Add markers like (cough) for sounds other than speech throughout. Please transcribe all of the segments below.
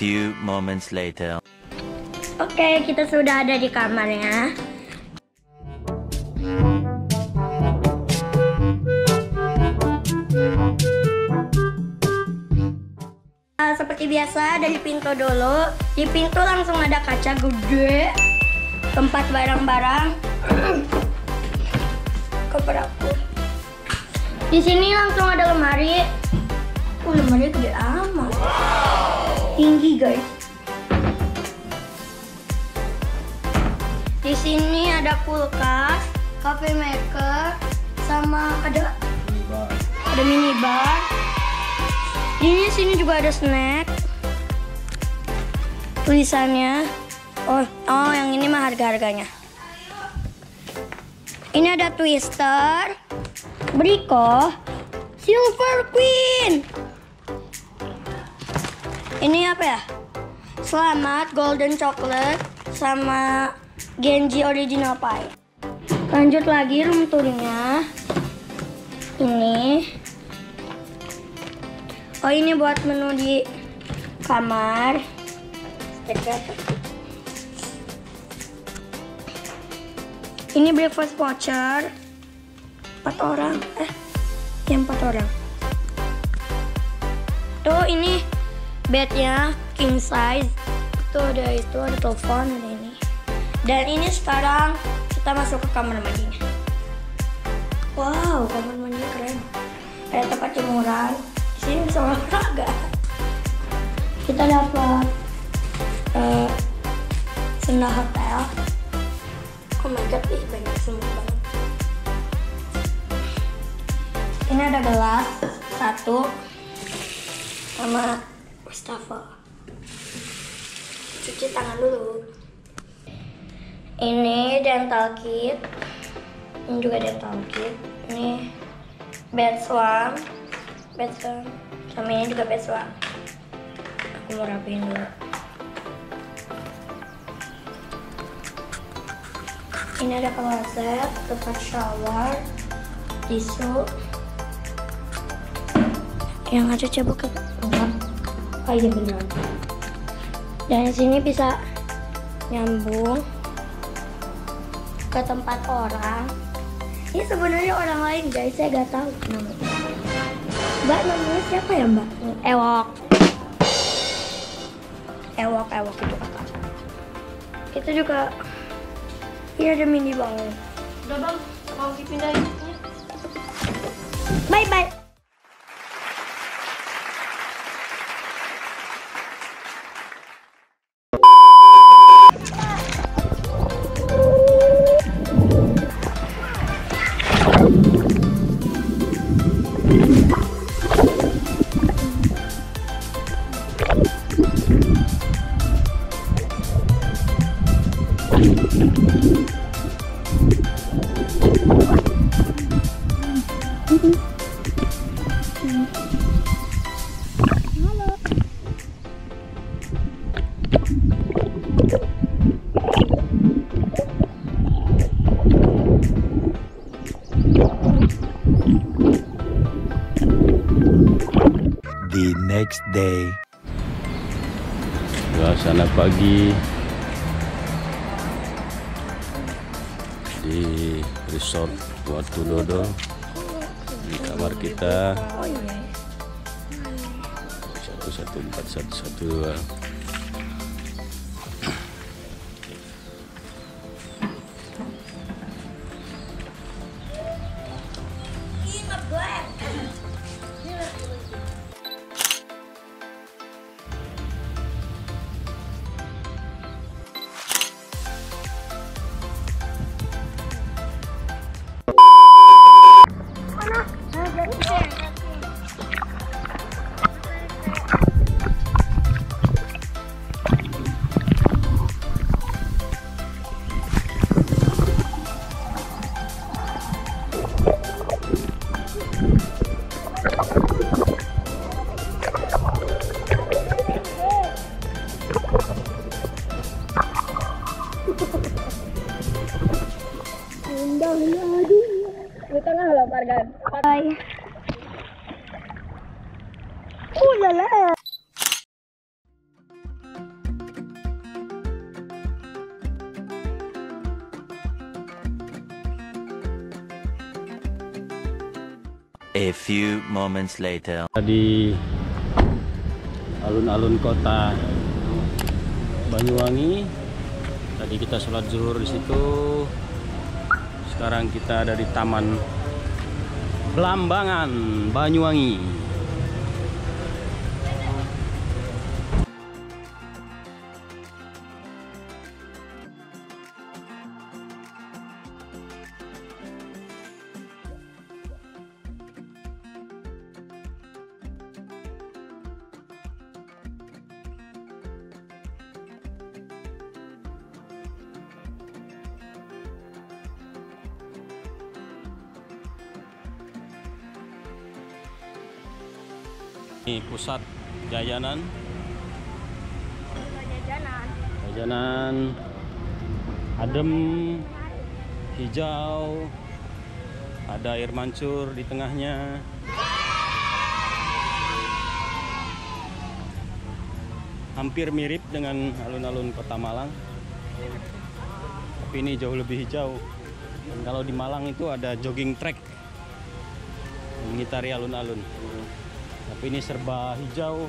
few moments later. Oke, kita sudah ada di kamarnya. Nah, seperti biasa dari pintu dulu. Di pintu langsung ada kaca gede, tempat barang-barang. (clears throat) Koper aku. Di sini langsung ada lemari. Oh, lemari gede amat. Tinggi guys. Di sini ada kulkas, cafe maker, sama ada ada minibar. Di sini juga ada snack. Tulisannya, oh, oh yang ini mah harga-harganya. Ini ada twister, Brico, Silver Queen. Ini apa ya? Selamat Golden Chocolate sama Genji Original Pie. Lanjut lagi room tournya. Ini. Oh ini buat menu di kamar. Ini breakfast voucher. Empat orang. Eh, ya empat orang. Tuh ini bednya king size. Tuh ada itu ada telepon ada ini. Dan ini sekarang kita masuk ke kamar mandinya. Wow, kamar mandinya keren. Ada tempat jemuran. Di sini bisa olahraga. Kita dapat uh, senda hotel. Oh my god, ih banyak semua banget. Ini ada gelas satu sama wastafel. Cuci tangan dulu. Ini dental kit. Ini juga dental kit. Ini bed swan. Bed swan. Sama ini juga bed swan. Aku mau rapiin dulu. Ini ada kloset, tempat shower, tisu. Yang ada coba ke Oh iya benar. Dan sini bisa nyambung ke tempat orang. Ini sebenarnya orang lain guys, saya gak tahu namanya. Mbak namanya siapa ya mbak? Ewok. Ewok, ewok itu kakak. Itu juga, iya ada mini banget. Udah bang, mau dipindahin. Bye bye. The next day. Suasana pagi di resort Watu Dodo di kamar kita Oh iya. satu satu empat satu satu dua. Di tengah loh Fargan. Bye. A few moments later. di alun-alun kota Banyuwangi. Tadi kita sholat zuhur di situ. Sekarang kita ada di Taman Belambangan Banyuwangi. Ini pusat jajanan, Jajanan. jajanan adem, hijau, ada air mancur di tengahnya. Hampir mirip dengan alun-alun kota Malang, tapi ini jauh lebih hijau. Dan kalau di Malang itu ada jogging track mengitari alun-alun. Tapi ini serba hijau.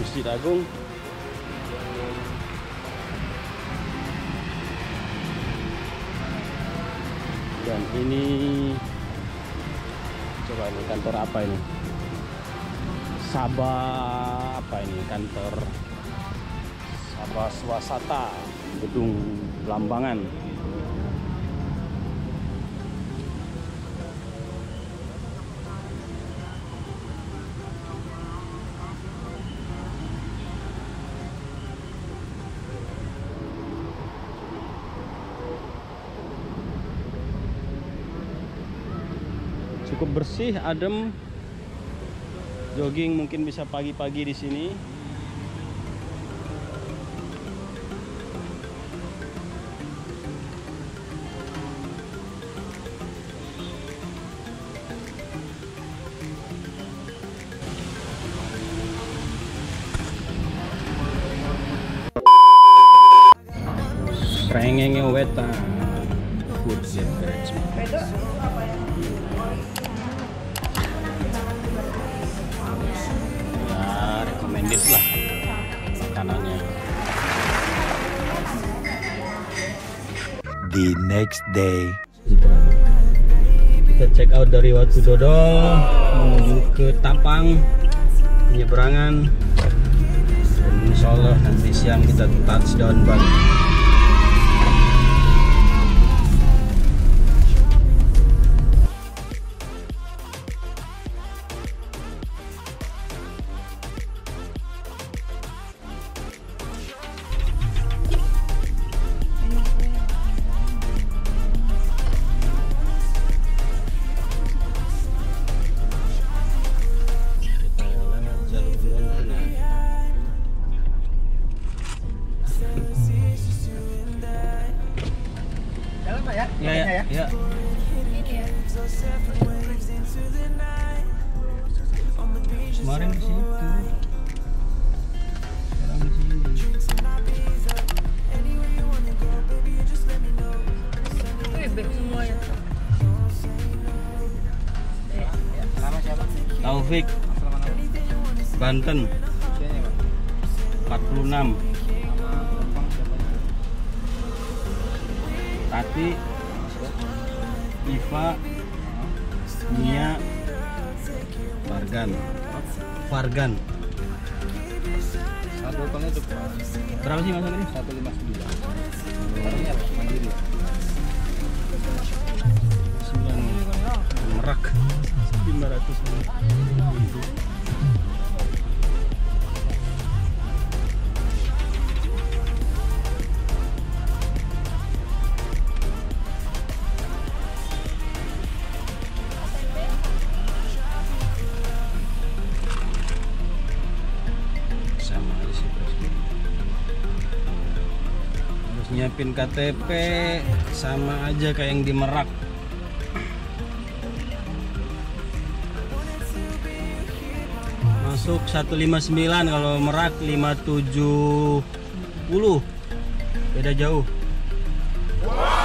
Masjid Agung. Ini coba ini kantor apa ini? Sabah apa ini kantor Sabah Swasata gedung Lambangan. Cukup bersih, adem. Jogging mungkin bisa pagi-pagi di sini. The next day. kita check out dari Watu Dodol menuju ke Tapang penyeberangan dan insya Allah nanti siang kita touchdown Bali Taufik. Banten Usianya Pak. 46 Nama penumpang siapa? Tati Iva Mia Fargan Fargan Satu itu Pak. berapa sih mas ini? Satu lima merak 500 nyiapin KTP sama aja kayak yang di Merak. Masuk 159 kalau Merak 570 beda jauh. ada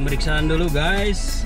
pemeriksaan dulu guys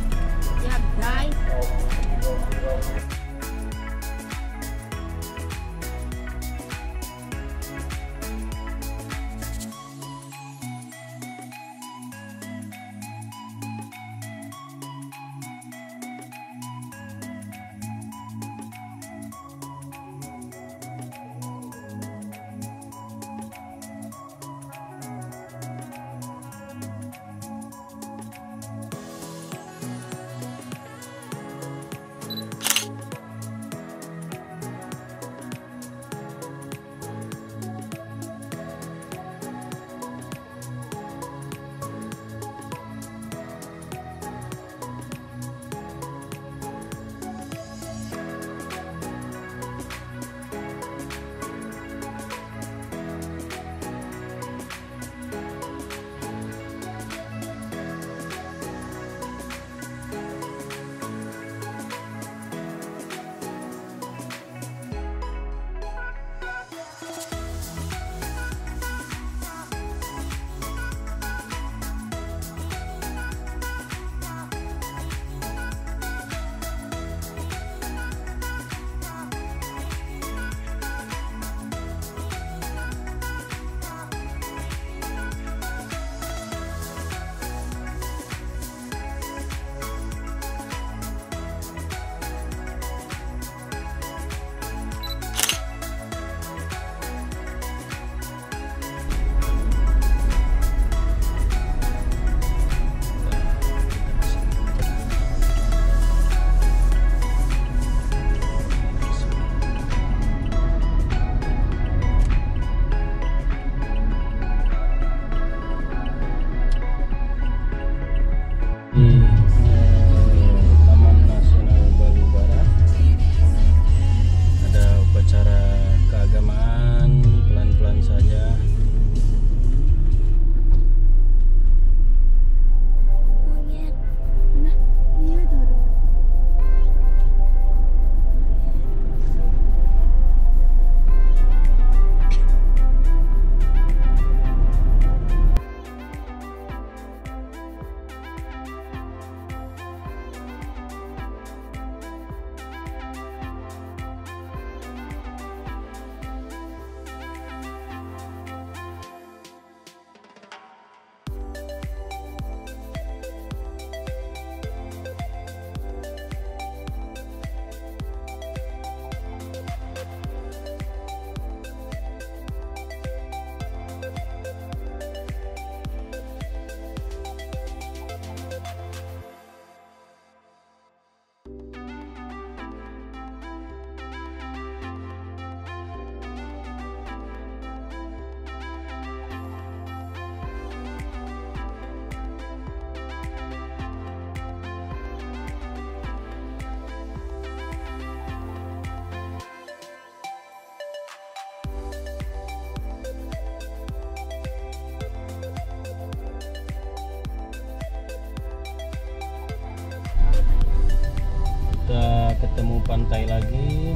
ketemu pantai lagi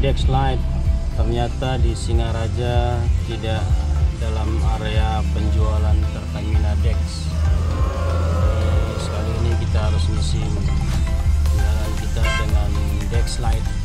deck slide ternyata di Singaraja tidak dalam area penjualan Pertamina Dex. Sekali ini kita harus mesin. Kendaraan kita dengan Dex slide